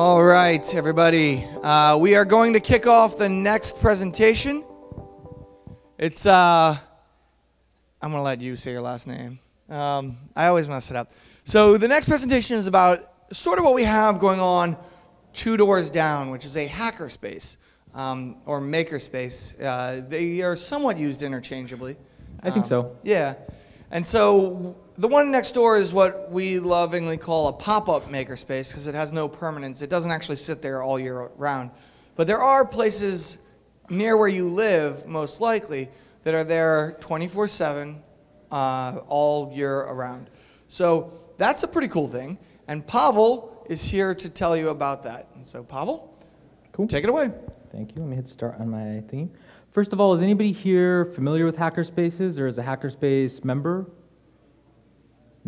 All right, everybody. Uh, we are going to kick off the next presentation. It's, uh, I'm going to let you say your last name. Um, I always mess it up. So, the next presentation is about sort of what we have going on two doors down, which is a hackerspace um, or makerspace. Uh, they are somewhat used interchangeably. I think Um, so. Yeah. And so the one next door is what we lovingly call a pop-up makerspace because it has no permanence. It doesn't actually sit there all year round. But there are places near where you live, most likely, that are there 24/7 uh, all year around. So that's a pretty cool thing. And Pawel is here to tell you about that. And so Pawel, Cool. take it away. Thank you. Let me hit start on my theme. First of all, is anybody here familiar with hackerspaces or is a hackerspace member?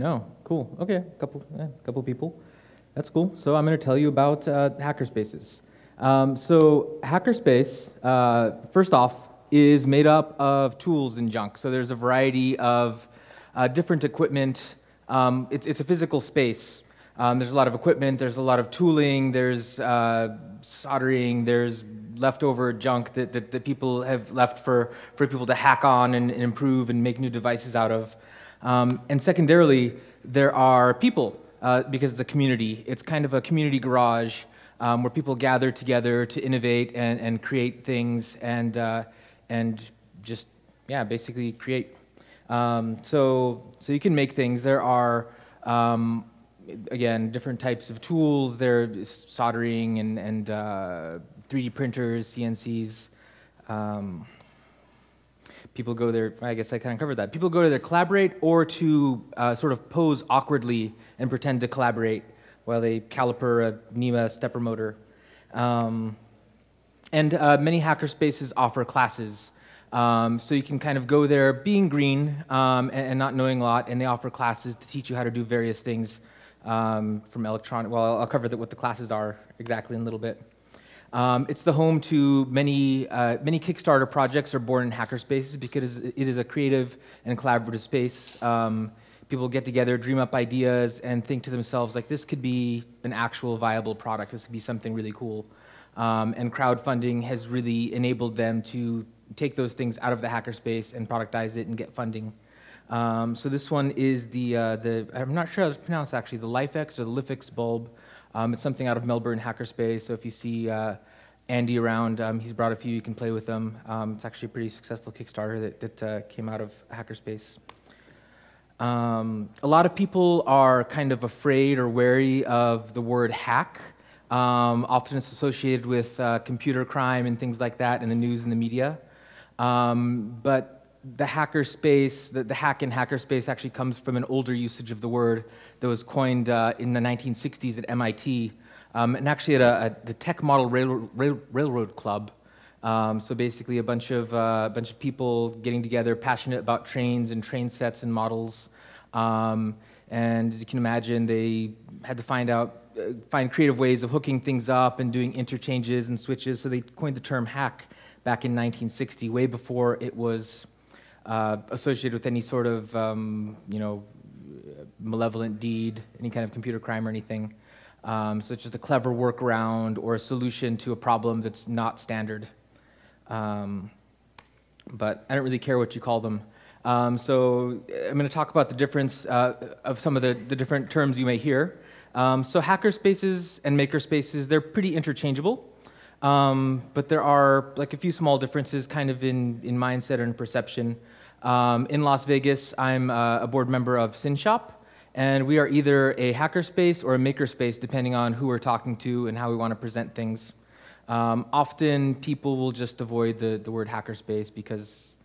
No. Cool. Okay. A couple, eh, couple people. That's cool. So I'm going to tell you about uh, hackerspaces. Um, so hackerspace, uh, first off, is made up of tools and junk. So there's a variety of uh, different equipment. Um, it's, it's a physical space. Um, there's a lot of equipment, there's a lot of tooling, there's uh, soldering, there's leftover junk that, that, that, people have left for, for people to hack on and, and improve and make new devices out of. Um, and secondarily, there are people, uh, because it's a community. It's kind of a community garage um, where people gather together to innovate and, and create things and, uh, and just, yeah, basically create. Um, so, so you can make things. There are um, again, different types of tools. There's soldering and, and uh, 3D printers, CNCs. People go there, I guess I kind of covered that. People go there to there collaborate or to uh, sort of pose awkwardly and pretend to collaborate while they caliper a NEMA stepper motor. Um, and uh, many hackerspaces offer classes. Um, so you can kind of go there being green um, and, and, not knowing a lot, and they offer classes to teach you how to do various things um, from electronic. Well, I'll cover the, what the classes are exactly in a little bit. Um, it's the home to many, uh, many Kickstarter projects are born in hackerspaces because it is a creative and collaborative space. Um, people get together, dream up ideas, and think to themselves, like, this could be an actual viable product. This could be something really cool. Um, and crowdfunding has really enabled them to take those things out of the hackerspace and productize it and get funding. Um, so this one is the, uh, the, I'm not sure how to pronounce actually, the LifeX or the LIFX bulb. Um, it's something out of Melbourne Hackerspace, so if you see uh, Andy around, um, he's brought a few, you can play with them. Um, it's actually a pretty successful Kickstarter that, that uh, came out of Hackerspace. Um, a lot of people are kind of afraid or wary of the word hack. Um, often it's associated with uh, computer crime and things like that in the news and the media. Um, but the hacker space, the, the, hack in hacker space actually comes from an older usage of the word that was coined uh, in the 1960s at MIT, um, and actually at a, a, the Tech Model Rail, Rail, Railroad Club. Um, so basically, a bunch of uh, a bunch of people getting together, passionate about trains and train sets and models. Um, and as you can imagine, they had to find out, uh, find creative ways of hooking things up and doing interchanges and switches. So they coined the term hack back in 1960, way before it was uh, associated with any sort of, um, you know, malevolent deed, any kind of computer crime or anything. Um, so it's just a clever workaround or a solution to a problem that's not standard. Um, but I don't really care what you call them. Um, so I'm going to talk about the difference uh, of some of the, the, different terms you may hear. Um, so hackerspaces and makerspaces, they're pretty interchangeable. Um, but there are like a few small differences kind of in, in mindset and perception. Um, in Las Vegas, I'm uh, a board member of SynShop, and we are either a hackerspace or a makerspace, depending on who we're talking to and how we want to present things. Um, often, people will just avoid the, the word hackerspace because,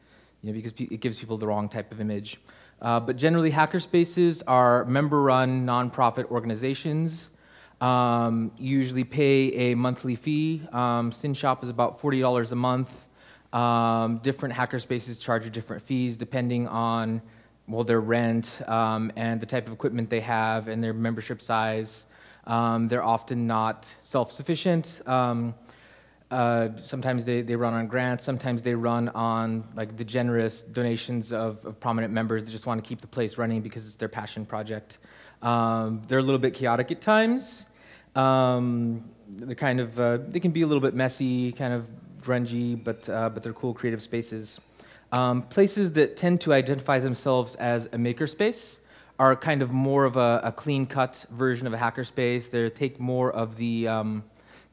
you know, because it gives people the wrong type of image. Uh, but generally, hackerspaces are member-run nonprofit organizations. Um, usually pay a monthly fee. Um, SynShop is about $40 a month. Um, different hackerspaces charge different fees depending on well their rent um, and the type of equipment they have and their membership size. Um, they're often not self-sufficient. Um, uh, sometimes they, they run on grants. Sometimes they run on like the generous donations of, of prominent members that just want to keep the place running because it's their passion project. Um, they're a little bit chaotic at times. Um, they're kind of, uh, they can be a little bit messy, kind of grungy, but, uh, but they're cool creative spaces. Um, places that tend to identify themselves as a makerspace are kind of more of a, a clean-cut version of a hackerspace. They take more of the um,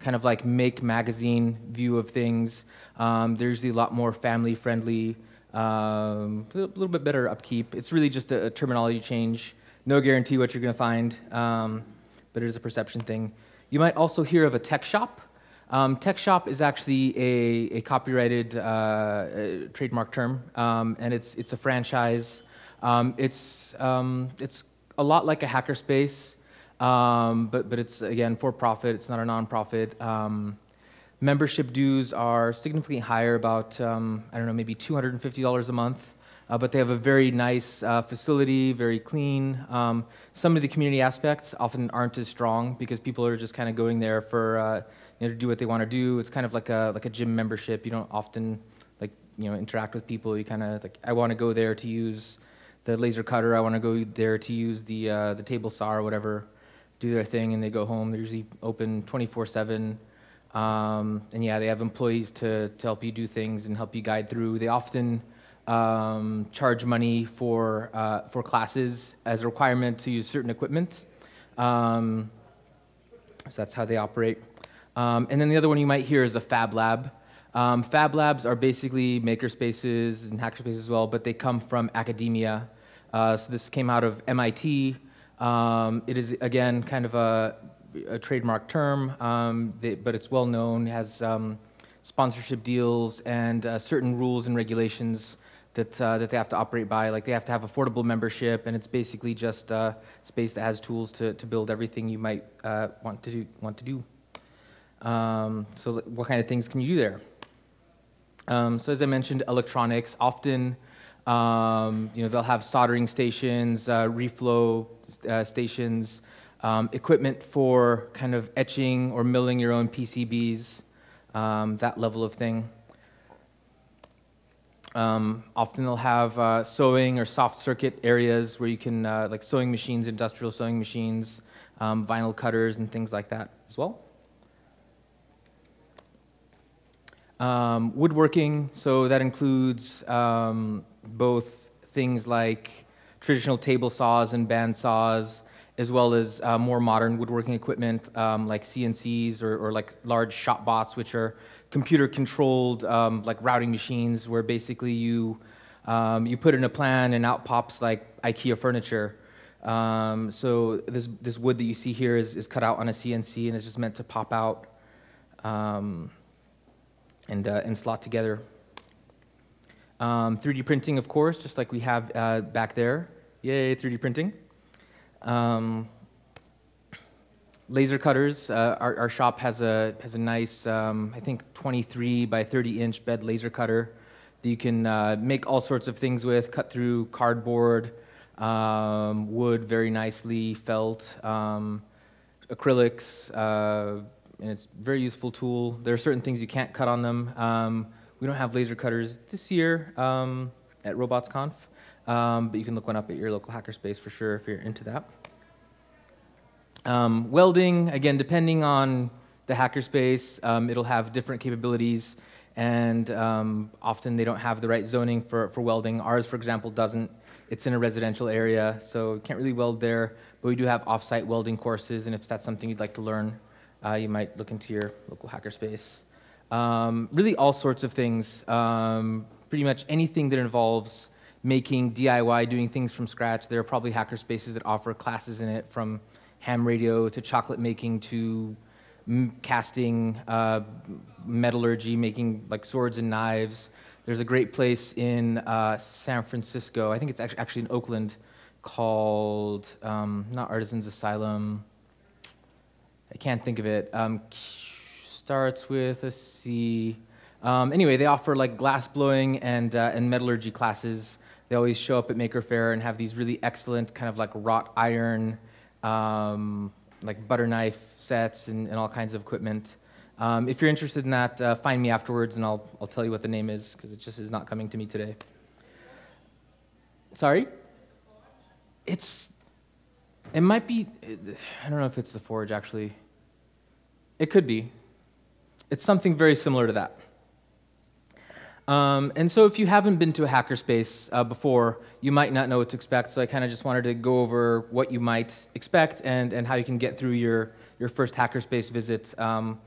kind of like Make magazine view of things. Um, they're usually a lot more family-friendly, um, a little bit better upkeep. It's really just a, a terminology change. No guarantee what you're going to find, um, but it is a perception thing. You might also hear of a tech shop. Um, tech shop is actually a, a copyrighted uh, a trademark term, um, and it's, it's a franchise. Um, it's, um, it's a lot like a hackerspace, um, but, but it's, again, for profit. It's not a nonprofit. Um, membership dues are significantly higher, about, I don't know, maybe $250 a month. Uh, but they have a very nice uh, facility, very clean. Um, some of the community aspects often aren't as strong because people are just kind of going there for uh, you know, to do what they want to do. It's kind of like a like a gym membership. You don't often like you know interact with people. You kind of like I want to go there to use the laser cutter. I want to go there to use the uh, the table saw or whatever. Do their thing and they go home. They're usually open 24/7. Um, and yeah, they have employees to, to help you do things and help you guide through. They often um, charge money for, uh, for classes as a requirement to use certain equipment. Um, so that's how they operate. Um, and then the other one you might hear is a Fab Lab. Um, Fab Labs are basically maker spaces and hacker spaces as well, but they come from academia. Uh, so this came out of MIT. Um, it is, again, kind of a, a trademark term, um, they, but it's well known, has sponsorship deals and uh, certain rules and regulations that, uh, that they have to operate by. Like they have to have affordable membership, and it's basically just a uh, space that has tools to, to build everything you might uh, want to do. Want to do. Um, so what kind of things can you do there? Um, so as I mentioned, electronics. Often, um, you know, they'll have soldering stations, uh, reflow uh, stations, um, equipment for kind of etching or milling your own PCBs, um, that level of thing. Um, often they'll have uh, sewing or soft circuit areas where you can, uh, like sewing machines, industrial sewing machines, um, vinyl cutters, and things like that as well. Um, woodworking, so that includes um, both things like traditional table saws and band saws, as well as uh, more modern woodworking equipment um, like CNCs or, or like large shop bots, which are computer controlled um, like routing machines where basically you um, you put in a plan and out pops like IKEA furniture. Um, so this this wood that you see here is, is cut out on a CNC and it's just meant to pop out um, and uh, and slot together. 3D um, printing, of course, just like we have uh, back there. Yay, 3D printing. Um, laser cutters. Uh, our, our, shop has a, has a nice, um, I think, 23 by 30 inch bed laser cutter that you can uh, make all sorts of things with, cut through cardboard, um, wood very nicely, felt, um, acrylics, uh, and it's a very useful tool. There are certain things you can't cut on them. Um, we don't have laser cutters this year um, at RobotsConf, um, but you can look one up at your local hackerspace for sure if you're into that. Um, welding, again, depending on the hackerspace, um, it'll have different capabilities, and um, often they don't have the right zoning for, for welding. Ours, for example, doesn't. It's in a residential area, so you can't really weld there, but we do have off-site welding courses, and if that's something you'd like to learn, uh, you might look into your local hackerspace. Um, really all sorts of things, um, pretty much anything that involves making DIY, doing things from scratch. There are probably hackerspaces that offer classes in it from ham radio to chocolate making to casting, uh, metallurgy, making like swords and knives. There's a great place in uh, San Francisco, I think it's actually in Oakland, called, um, not Artisans Asylum, I can't think of it. Um, starts with a C. Um, anyway, they offer like glass blowing and, uh, and metallurgy classes. They always show up at Maker Faire and have these really excellent kind of like wrought iron um, like butter knife sets and, and, all kinds of equipment. Um, if you're interested in that, uh, find me afterwards and I'll, I'll tell you what the name is because it just is not coming to me today. Sorry? It's, it might be, I don't know if it's the Forge actually. It could be. It's something very similar to that. Um, and so if you haven't been to a hackerspace uh, before, you might not know what to expect. So I kind of just wanted to go over what you might expect and, and how you can get through your, your first hackerspace visit, um,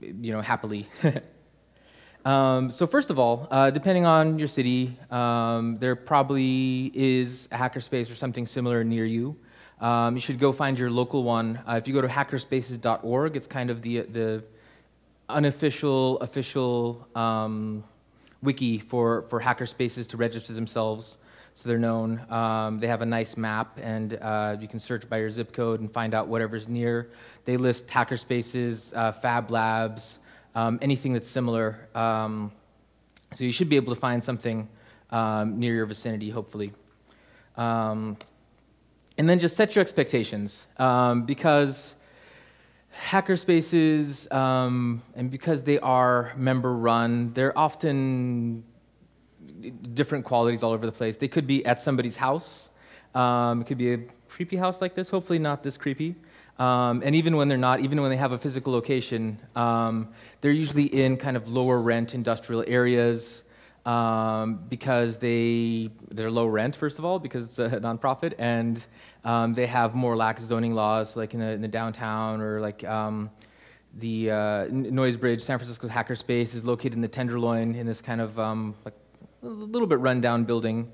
you know, happily. um, so first of all, uh, depending on your city, um, there probably is a hackerspace or something similar near you. Um, you should go find your local one. Uh, if you go to hackerspaces.org, it's kind of the, the unofficial, official um, wiki for, for hackerspaces to register themselves so they're known. Um, they have a nice map, and uh, you can search by your zip code and find out whatever's near. They list hackerspaces, uh, fab labs, um, anything that's similar. Um, so you should be able to find something um, near your vicinity, hopefully. Um, and then just set your expectations, because hackerspaces, um, and because they are member run, they're often different qualities all over the place. They could be at somebody's house. Um, it could be a creepy house like this, hopefully not this creepy. Um, and even when they're not, even when they have a physical location, um, they're usually in kind of lower rent industrial areas um, because they, they're low rent, first of all, because it's a nonprofit, and um, they have more lax zoning laws, like in the, in the downtown or like um, the uh, Noisebridge, San Francisco hackerspace is located in the Tenderloin in this kind of um, like a little bit rundown building.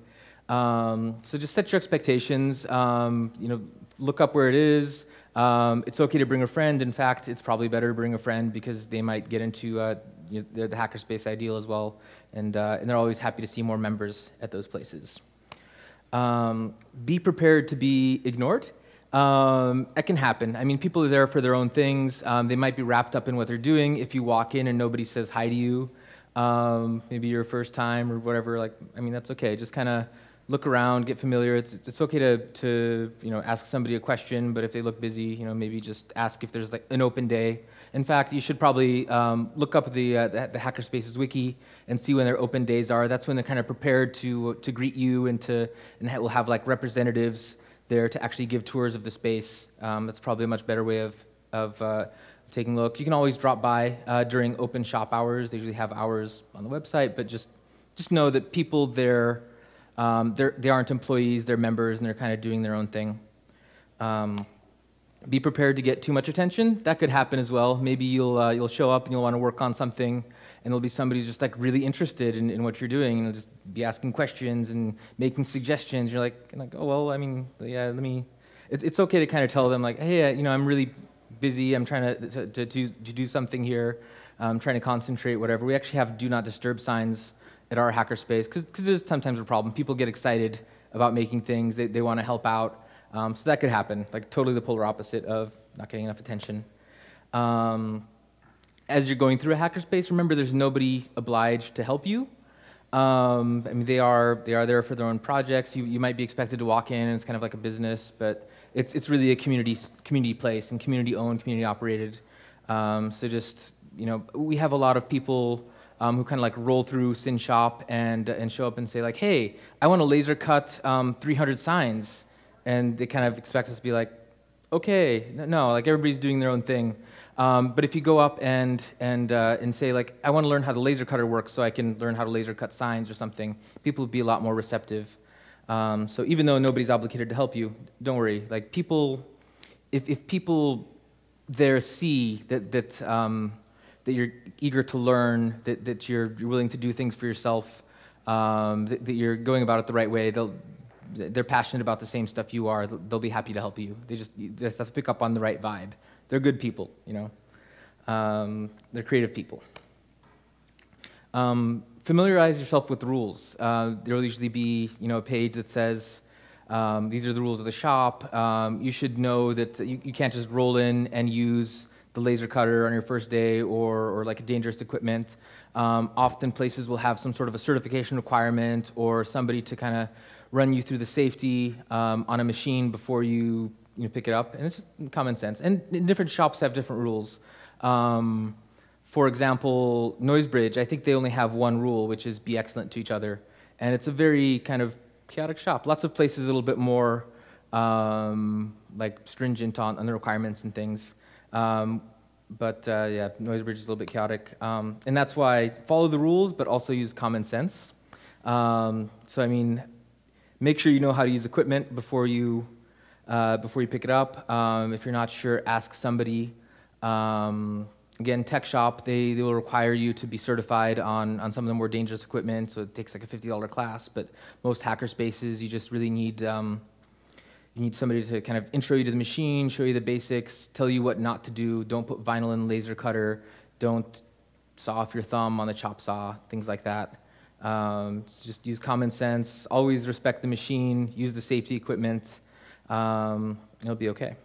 Um, so just set your expectations. Um, you know, look up where it is. Um, it's okay to bring a friend. In fact, it's probably better to bring a friend because they might get into uh, you know, the hackerspace ideal as well, and, uh, and they're always happy to see more members at those places. Um, be prepared to be ignored. Um, it can happen. I mean, people are there for their own things. Um, they might be wrapped up in what they're doing. If you walk in and nobody says hi to you, um, maybe your first time or whatever, like, I mean, that's okay. Just kind of look around, get familiar. It's, it's, it's, okay to, to, you know, ask somebody a question, but if they look busy, you know, maybe just ask if there's like an open day. In fact, you should probably um, look up the, uh, the, the Hackerspaces wiki and see when their open days are. That's when they're kind of prepared to, to greet you and to, and we'll have like representatives there to actually give tours of the space. Um, that's probably a much better way of, of uh, taking a look. You can always drop by uh, during open shop hours. They usually have hours on the website, but just, just know that people there, um, they aren't employees, they're members, and they're kind of doing their own thing. Um, be prepared to get too much attention. That could happen as well. Maybe you'll, uh, you'll show up and you'll want to work on something, and there'll be somebody who's just like really interested in, in what you're doing, and they'll just be asking questions and making suggestions. You're like, like oh, well, I mean, yeah, let me. It's, it's okay to kind of tell them, like, hey, uh, you know, I'm really busy. I'm trying to, to, to, do, to do something here. I'm trying to concentrate, whatever. We actually have do not disturb signs at our hackerspace because there's sometimes a problem. People get excited about making things, they, they want to help out. Um, so that could happen, like totally the polar opposite of not getting enough attention. Um, as you're going through a hackerspace, remember there's nobody obliged to help you. Um, I mean, they are, they are there for their own projects. You, you might be expected to walk in and it's kind of like a business, but it's, it's really a community, community place and community owned, community operated. Um, so just, you know, we have a lot of people um, who kind of like roll through SynShop and, and show up and say like, hey, I want to laser cut um, 300 signs. And they kind of expect us to be like, okay, no, like everybody's doing their own thing. Um, but if you go up and, and, uh, and say like, I want to learn how the laser cutter works so I can learn how to laser cut signs or something, people will be a lot more receptive. Um, so even though nobody's obligated to help you, don't worry. Like people, if, if people there see that, that, um, that you're eager to learn, that, that you're, you're willing to do things for yourself, um, that, that, you're going about it the right way, they'll, they're passionate about the same stuff you are, they'll be happy to help you. They just, just have to pick up on the right vibe. They're good people, you know. Um, they're creative people. Um, familiarize yourself with rules. Uh, there will usually be you know, a page that says, um, these are the rules of the shop. Um, you should know that you, you, can't just roll in and use the laser cutter on your first day or, or like dangerous equipment. Um, often places will have some sort of a certification requirement or somebody to kind of run you through the safety um, on a machine before you, you know, pick it up. And it's just common sense. And different shops have different rules. Um, for example, Noisebridge, I think they only have one rule, which is be excellent to each other. And it's a very kind of chaotic shop. Lots of places a little bit more um, like stringent on, on the requirements and things. Um, but uh, yeah, Noisebridge is a little bit chaotic. Um, and that's why follow the rules, but also use common sense. Um, so, I mean, make sure you know how to use equipment before you, uh, before you pick it up. Um, if you're not sure, ask somebody. Um, again, tech shop, they, they will require you to be certified on, on some of the more dangerous equipment, so it takes like a $50 class, but most hacker spaces, you just really need, um, you need somebody to kind of intro you to the machine, show you the basics, tell you what not to do. Don't put vinyl in laser cutter. Don't saw off your thumb on the chop saw, things like that. Um, just use common sense. Always respect the machine. Use the safety equipment. Um, it'll be okay.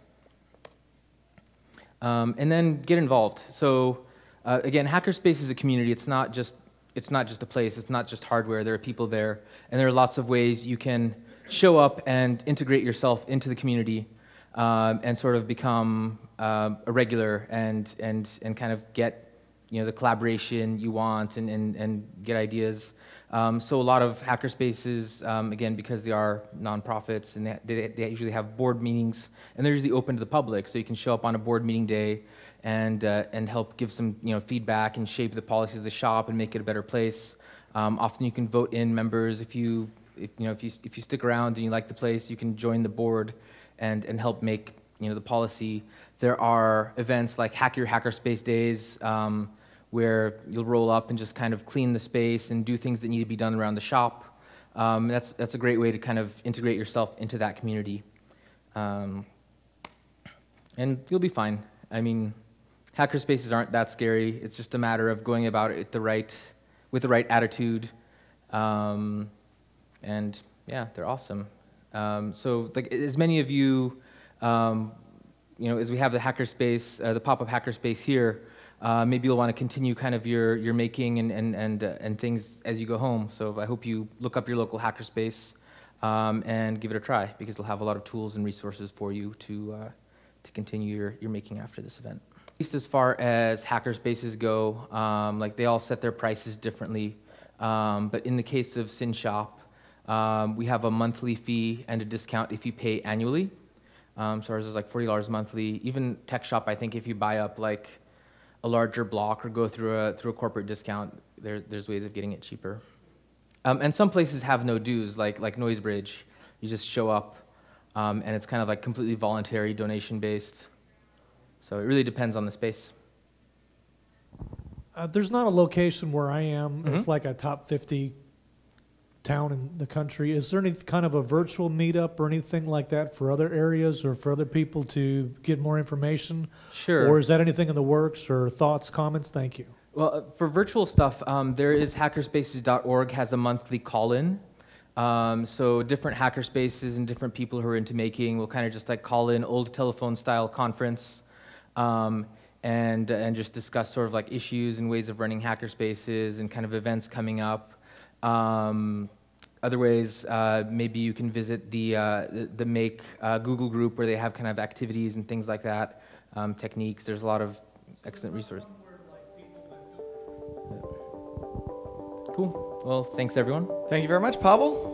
Um, and then get involved. So uh, again, Hackerspace is a community. It's not just it's not just a place. It's not just hardware. There are people there, and there are lots of ways you can show up and integrate yourself into the community, um, and sort of become uh, a regular and and and kind of get you know the collaboration you want and and, and get ideas. Um, so a lot of hackerspaces, um, again, because they are nonprofits and they, they, usually have board meetings and they're usually open to the public, so you can show up on a board meeting day and, uh, and help give some you know, feedback and shape the policies of the shop and make it a better place. Um, often you can vote in members if you, if, you know, if you, if you stick around and you like the place, you can join the board and, and help make you know, the policy. There are events like Hack Your Hackerspace Days, um, where you'll roll up and just kind of clean the space and do things that need to be done around the shop. Um, that's, that's a great way to kind of integrate yourself into that community. Um, and you'll be fine. I mean, hackerspaces aren't that scary. It's just a matter of going about it the right, with the right attitude. Um, and yeah, they're awesome. Um, so like, as many of you, um, you know, as we have the hackerspace, uh, the pop-up hackerspace here, uh, maybe you'll want to continue kind of your, your making and, and, and, uh, and things as you go home. So I hope you look up your local hackerspace um, and give it a try because they'll have a lot of tools and resources for you to, uh, to continue your, your making after this event. At least as far as hackerspaces go, um, like they all set their prices differently. Um, but in the case of SynShop, um, we have a monthly fee and a discount if you pay annually. Um, so ours is like $40 monthly. Even Tech Shop, I think if you buy up like a larger block or go through a, through a corporate discount, there, there's ways of getting it cheaper. Um, and some places have no dues, like, like Noisebridge. You just show up, um, and it's kind of like completely voluntary, donation-based. So it really depends on the space. Uh, there's not a location where I am. Mhm. It's like a top 50 town in the country. Is there any kind of a virtual meetup or anything like that for other areas or for other people to get more information? Sure. Or is that anything in the works or thoughts, comments? Thank you. Well, uh, for virtual stuff, um, there is hackerspaces.org has a monthly call-in. Um, so different hackerspaces and different people who are into making will kind of just like call in old telephone style conference um, and and just discuss sort of like issues and ways of running hackerspaces and kind of events coming up. Um, other ways, uh, maybe you can visit the uh, the, Make uh, Google group where they have kind of activities and things like that, um, techniques. There's a lot of excellent resources. Cool. Well, thanks everyone. Thank you very much, Pawel.